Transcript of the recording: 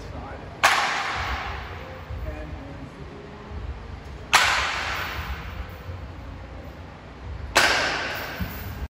inside.